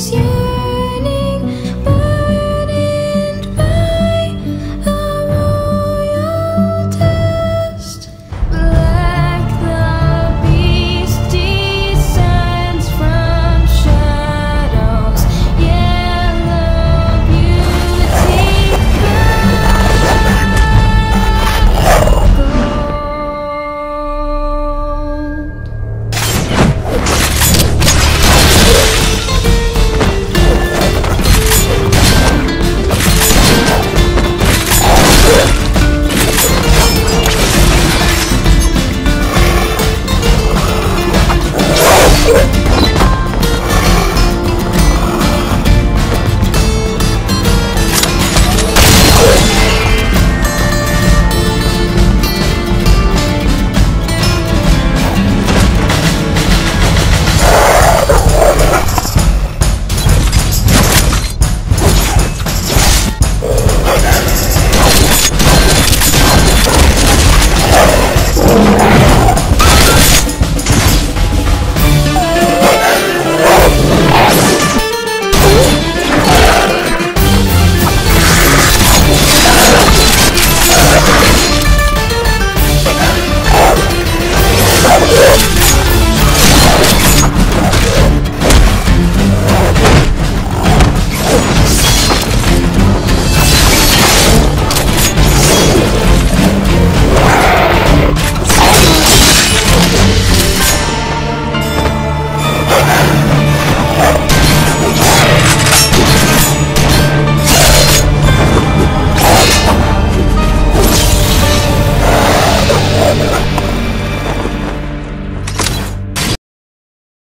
is you